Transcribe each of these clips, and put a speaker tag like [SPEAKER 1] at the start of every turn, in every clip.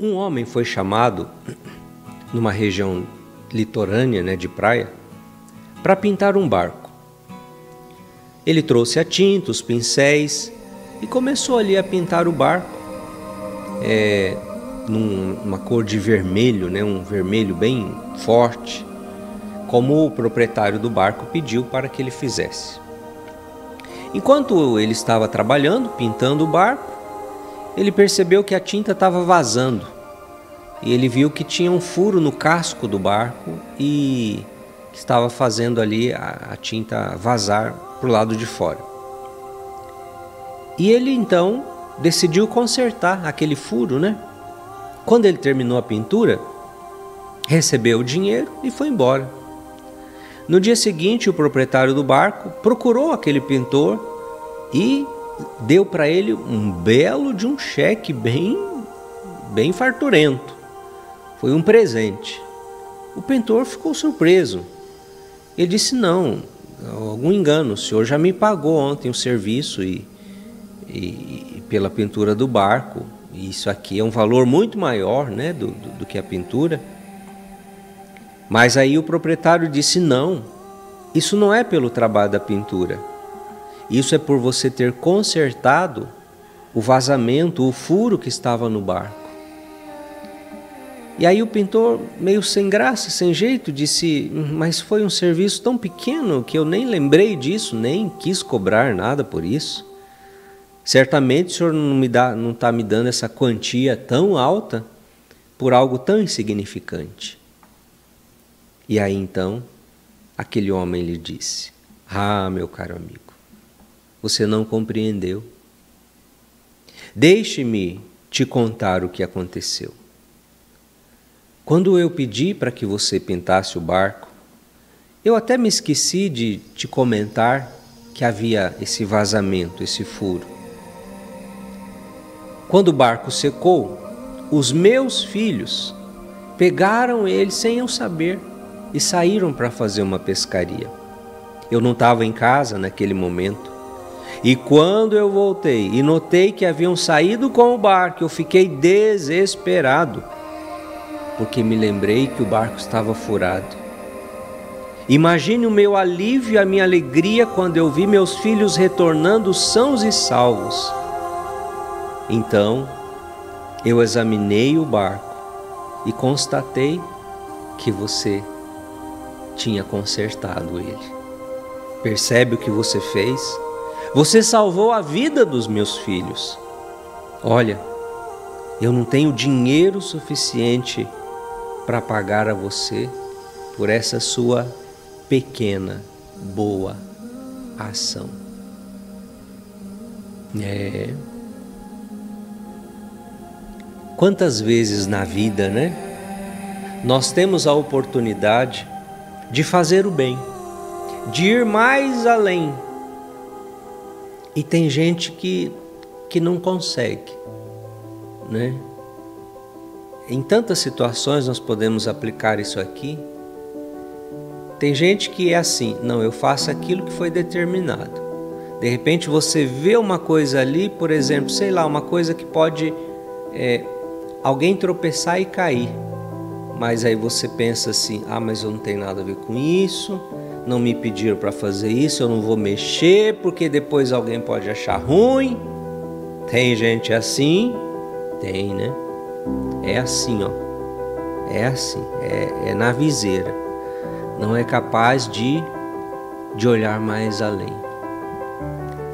[SPEAKER 1] Um homem foi chamado numa região litorânea, né, de praia, para pintar um barco. Ele trouxe a tinta, os pincéis e começou ali a pintar o barco, é, numa cor de vermelho, né, um vermelho bem forte, como o proprietário do barco pediu para que ele fizesse. Enquanto ele estava trabalhando, pintando o barco, ele percebeu que a tinta estava vazando. E ele viu que tinha um furo no casco do barco e estava fazendo ali a, a tinta vazar para o lado de fora. E ele então decidiu consertar aquele furo, né? Quando ele terminou a pintura, recebeu o dinheiro e foi embora. No dia seguinte, o proprietário do barco procurou aquele pintor e deu para ele um belo de um cheque bem bem farturento. Foi um presente. O pintor ficou surpreso. Ele disse: "Não, algum engano. O senhor já me pagou ontem o serviço e, e, e pela pintura do barco. Isso aqui é um valor muito maior, né, do, do, do que a pintura." Mas aí o proprietário disse: "Não. Isso não é pelo trabalho da pintura." Isso é por você ter consertado o vazamento, o furo que estava no barco. E aí o pintor, meio sem graça, sem jeito, disse: Mas foi um serviço tão pequeno que eu nem lembrei disso, nem quis cobrar nada por isso. Certamente o senhor não me dá, não está me dando essa quantia tão alta por algo tão insignificante. E aí então aquele homem lhe disse: Ah, meu caro amigo, você não compreendeu. Deixe-me te contar o que aconteceu. Quando eu pedi para que você pintasse o barco, eu até me esqueci de te comentar que havia esse vazamento, esse furo. Quando o barco secou, os meus filhos pegaram ele sem eu saber e saíram para fazer uma pescaria. Eu não estava em casa naquele momento. E quando eu voltei e notei que haviam saído com o barco, eu fiquei desesperado, porque me lembrei que o barco estava furado. Imagine o meu alívio e a minha alegria quando eu vi meus filhos retornando sãos e salvos. Então, eu examinei o barco e constatei que você tinha consertado ele. Percebe o que você fez? Você salvou a vida dos meus filhos. Olha, eu não tenho dinheiro suficiente para pagar a você por essa sua pequena, boa ação. É. Quantas vezes na vida, né? Nós temos a oportunidade de fazer o bem, de ir mais além e tem gente que, que não consegue, né? Em tantas situações nós podemos aplicar isso aqui. Tem gente que é assim, não, eu faço aquilo que foi determinado. De repente você vê uma coisa ali, por exemplo, sei lá, uma coisa que pode é, alguém tropeçar e cair. Mas aí você pensa assim, ah, mas eu não tenho nada a ver com isso, não me pediram para fazer isso, eu não vou mexer porque depois alguém pode achar ruim. Tem gente assim? Tem, né? É assim, ó. É assim, é, é na viseira. Não é capaz de, de olhar mais além.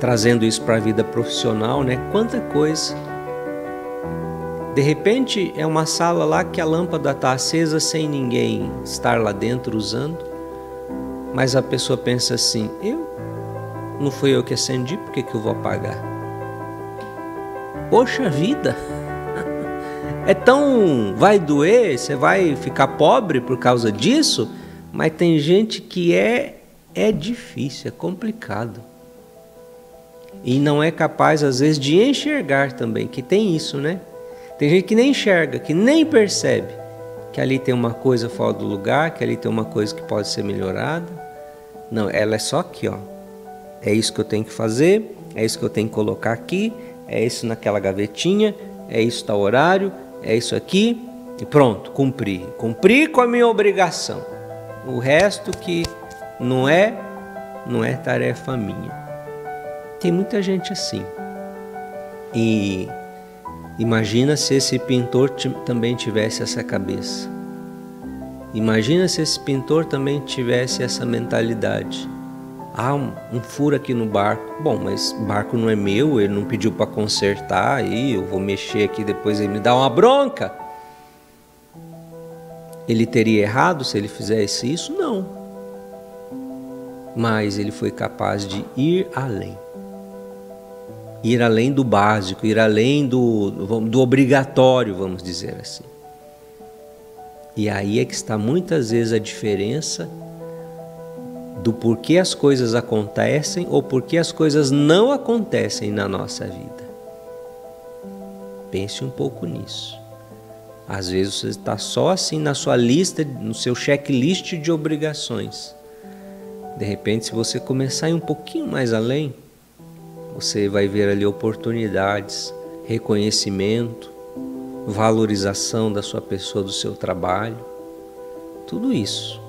[SPEAKER 1] Trazendo isso para a vida profissional, né? Quanta coisa. De repente é uma sala lá que a lâmpada está acesa sem ninguém estar lá dentro usando. Mas a pessoa pensa assim: eu não fui eu que acendi, por que, que eu vou apagar? Poxa vida! É tão. vai doer, você vai ficar pobre por causa disso, mas tem gente que é, é difícil, é complicado. E não é capaz, às vezes, de enxergar também, que tem isso, né? Tem gente que nem enxerga, que nem percebe que ali tem uma coisa fora do lugar, que ali tem uma coisa que pode ser melhorada. Não, ela é só aqui, ó. É isso que eu tenho que fazer, é isso que eu tenho que colocar aqui, é isso naquela gavetinha, é isso tal horário, é isso aqui e pronto, cumpri. Cumpri com a minha obrigação. O resto que não é, não é tarefa minha. Tem muita gente assim. E imagina se esse pintor também tivesse essa cabeça. Imagina se esse pintor também tivesse essa mentalidade. Ah, um, um furo aqui no barco. Bom, mas barco não é meu, ele não pediu para consertar, aí eu vou mexer aqui, depois ele me dá uma bronca. Ele teria errado se ele fizesse isso? Não. Mas ele foi capaz de ir além. Ir além do básico, ir além do, do obrigatório, vamos dizer assim. E aí é que está muitas vezes a diferença do porquê as coisas acontecem ou porquê as coisas não acontecem na nossa vida. Pense um pouco nisso. Às vezes você está só assim na sua lista, no seu checklist de obrigações. De repente, se você começar a ir um pouquinho mais além, você vai ver ali oportunidades, reconhecimento, valorização da sua pessoa, do seu trabalho. Tudo isso,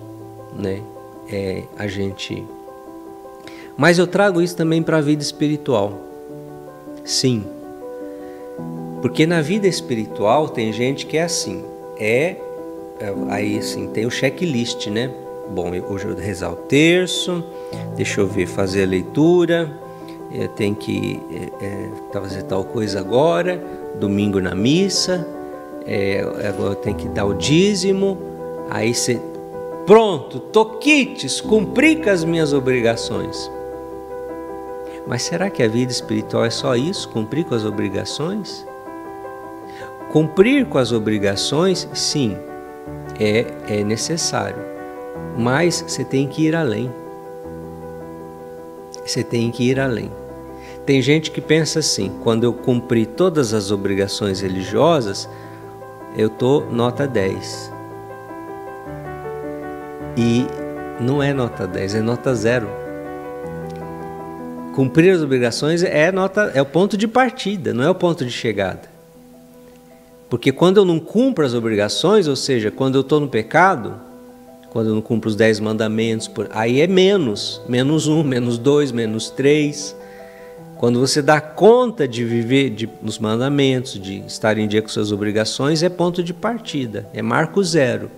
[SPEAKER 1] né? É a gente. Mas eu trago isso também para a vida espiritual. Sim. Porque na vida espiritual tem gente que é assim, é, é aí assim, tem o checklist, né? Bom, hoje eu rezar o terço, deixa eu ver, fazer a leitura, eu tenho que é, é, fazer tal coisa agora, domingo na missa, é, agora tem que dar o dízimo, aí você. Pronto, tô quites, cumpri com as minhas obrigações. Mas será que a vida espiritual é só isso? Cumprir com as obrigações? Cumprir com as obrigações, sim, é, é necessário, mas você tem que ir além. Você tem que ir além. Tem gente que pensa assim: quando eu cumpri todas as obrigações religiosas, eu tô nota 10. E não é nota 10, é nota 0. Cumprir as obrigações é nota é o ponto de partida, não é o ponto de chegada. Porque quando eu não cumpro as obrigações, ou seja, quando eu estou no pecado, quando eu não cumpro os dez mandamentos, aí é menos, menos um, menos dois, menos três. Quando você dá conta de viver de, nos mandamentos, de estar em dia com suas obrigações, é ponto de partida, é marco zero.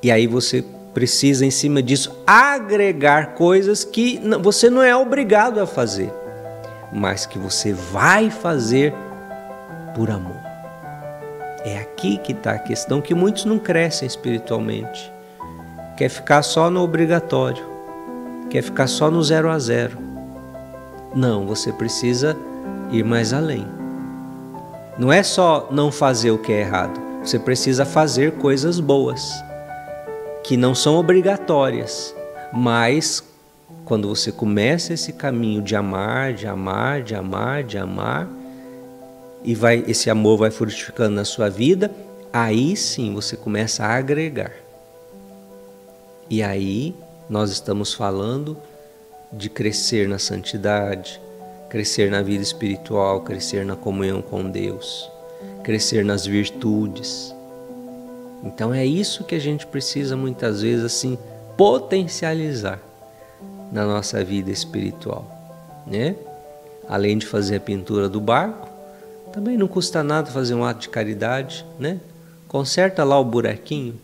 [SPEAKER 1] E aí você precisa, em cima disso, agregar coisas que você não é obrigado a fazer, mas que você vai fazer por amor. É aqui que está a questão que muitos não crescem espiritualmente. Quer ficar só no obrigatório, quer ficar só no zero a zero não, você precisa ir mais além. Não é só não fazer o que é errado, você precisa fazer coisas boas, que não são obrigatórias, mas quando você começa esse caminho de amar, de amar, de amar, de amar, e vai esse amor vai frutificando na sua vida, aí sim você começa a agregar. E aí nós estamos falando de crescer na santidade, crescer na vida espiritual, crescer na comunhão com Deus, crescer nas virtudes. Então é isso que a gente precisa muitas vezes assim potencializar na nossa vida espiritual, né? Além de fazer a pintura do barco, também não custa nada fazer um ato de caridade, né? Conserta lá o buraquinho.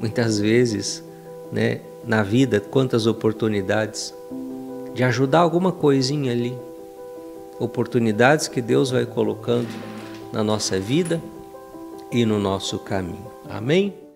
[SPEAKER 1] Muitas vezes, né, na vida, quantas oportunidades de ajudar alguma coisinha ali. Oportunidades que Deus vai colocando na nossa vida e no nosso caminho. Amém?